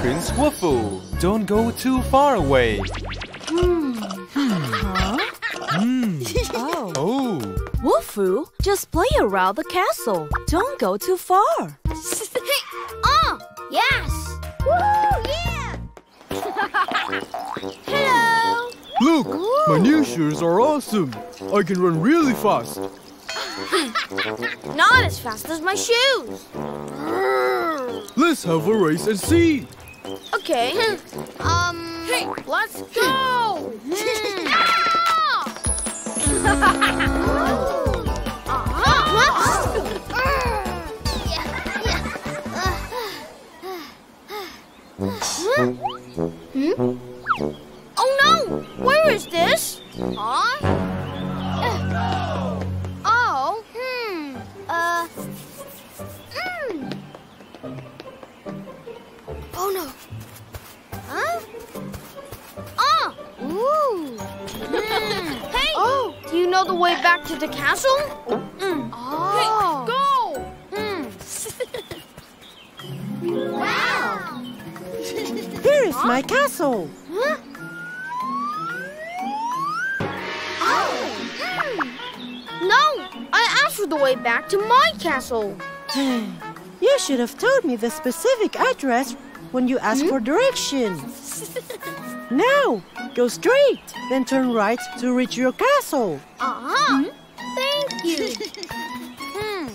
Prince Wolfoo. Don't go too far away. Hmm. Hmm. Huh? oh. Oh, Wolfoo, just play around the castle. Don't go too far. oh, yes. Woo, yeah. Hello. Look, my new shoes are awesome. I can run really fast. Not as fast as my shoes. Let's have a race and see. Okay. Um, hey. let's go. Oh no! Where is this? Huh? Oh, hmm. Uh. Hmm. Oh no. Huh? Ah! Ooh. Hmm. Hey! Oh! Do you know the way back to the castle? Mm. Oh. go! Hmm. wow! Here is my castle. Huh? Oh! Hmm. No! I asked for the way back to my castle. You should have told me the specific address when you asked for directions. Now, go straight, then turn right to reach your castle. Uh-huh. Thank you. hmm.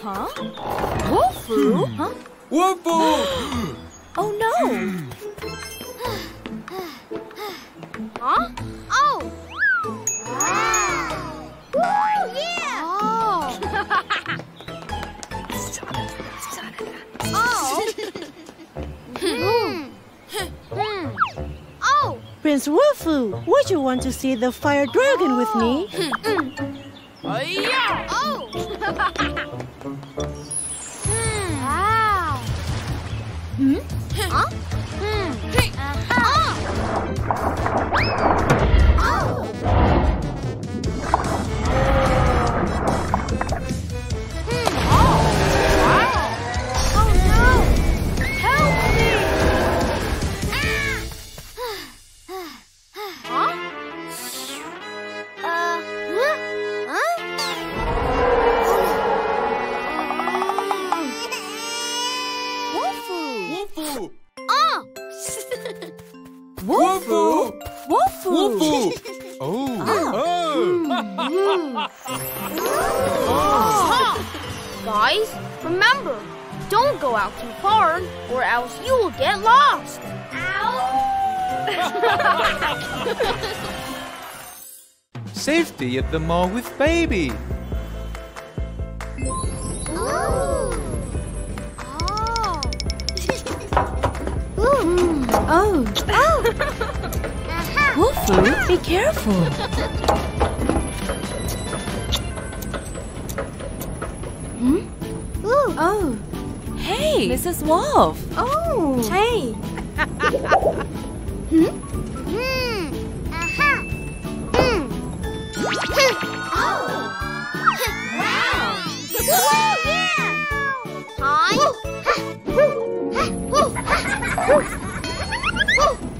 Huh? Wolfoo? Huh? Wolfoo! Oh no! Prince Wolfu, would you want to see the fire dragon with me? Hmm. Oh, yeah! Oh! Out too far or else you will get lost. Safety at the mall with baby. Oh. Oh, uh-huh. Oh. Wolfoo, be careful. Hmm? Ooh. Oh, hey, Mrs. Wolf. Oh. Hey, Hmm. Aha. Hmm. Oh. Wow. Woo, yeah. Hi.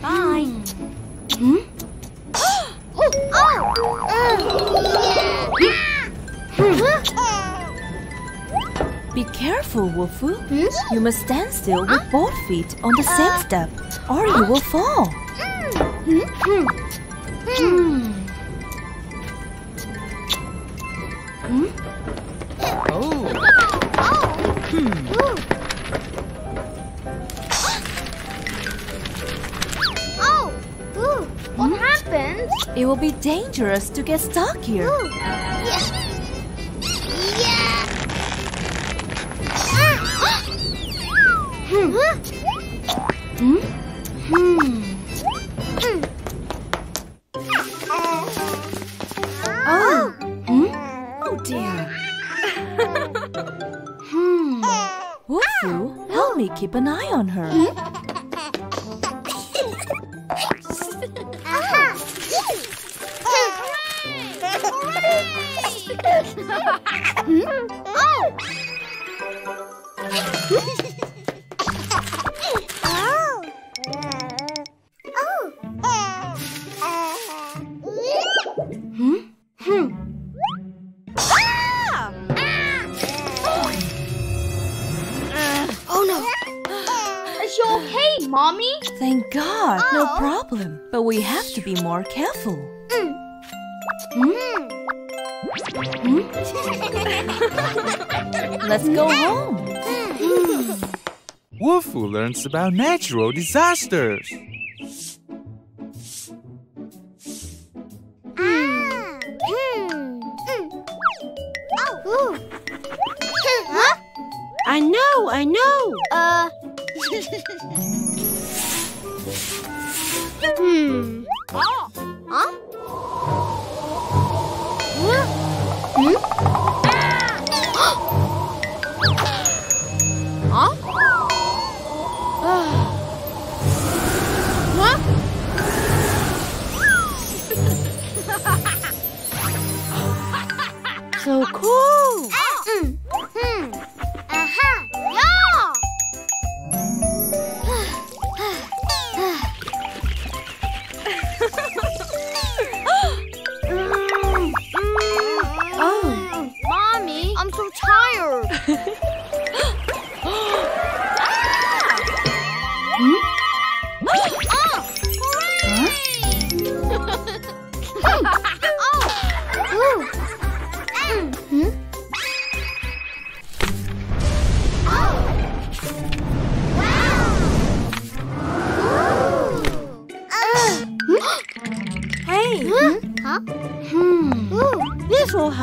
bye. Be careful, Wolfoo. You must stand still with both feet on the same step, or you will fall. Oh, Oh. What happened? It will be dangerous to get stuck here. Keep an eye on her. Hmm? Oh. Oh Mommy? Thank God, no Oh. problem. But we have to be more careful. Mm. Mm. Let's go home. Wolfoo learns about natural disasters. I know, I know. Uh. Hmm. Huh? Huh? Hmm? huh?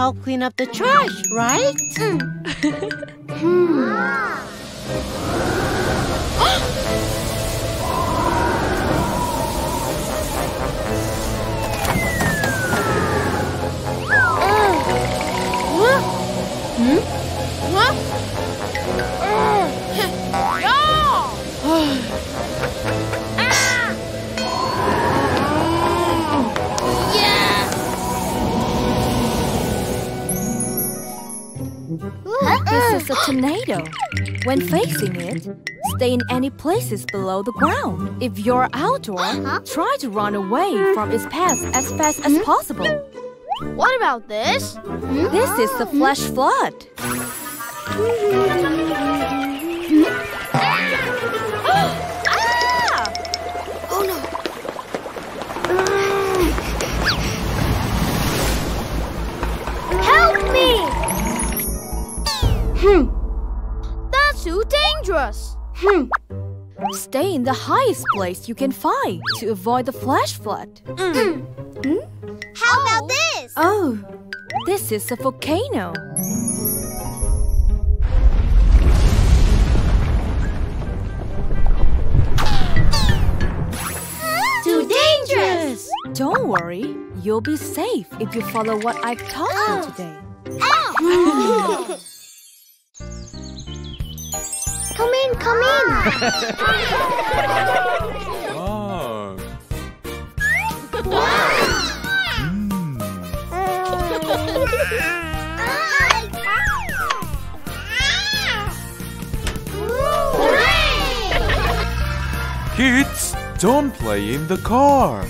Help clean up the trash, right? is a tornado. When facing it, stay in any places below the ground. If you're outdoor, try to run away from its path as fast as possible. What about this? This is the flash flood. Dangerous. Hmm. Stay in the highest place you can find to avoid the flash flood. Hmm. Hmm. Hmm? How about oh. this? Oh, this is a volcano. Too dangerous. Don't worry, you'll be safe if you follow what I've taught you oh. today. Ah. Come in, come in. Oh. Kids, don't play in the car.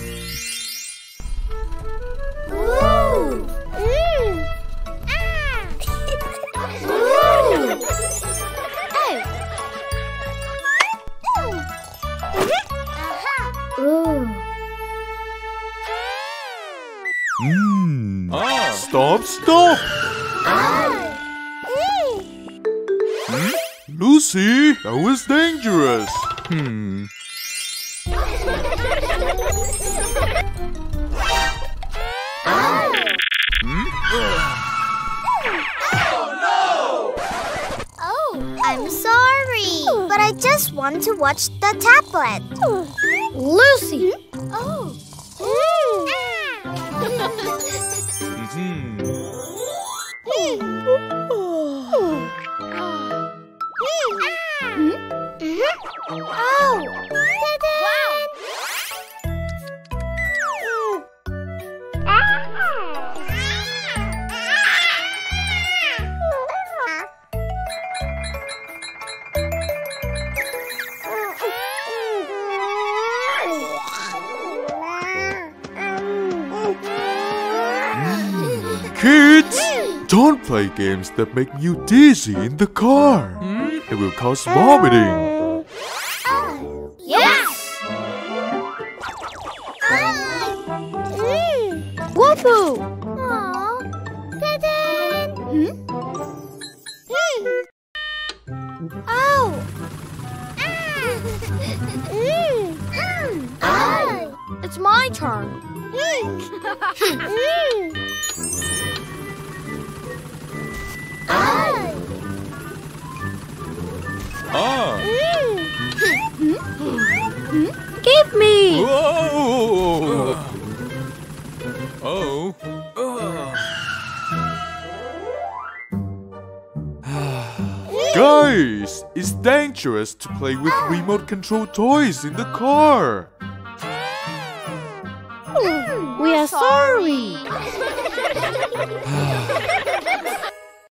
Hmm. Stop, stop. Hmm? Lucy, that was dangerous. Hmm. Oh, I'm sorry. But I just want to watch the tablet. Lucy. Oh. Oh! Wow! Kids! Don't play games that make you dizzy in the car. It will cause vomiting. Ow! Mm. Mm. Ah. It's my turn. Mm. Ah. Mm. Give me! Whoa. Guys, it's dangerous to play with remote control toys in the car. We are sorry.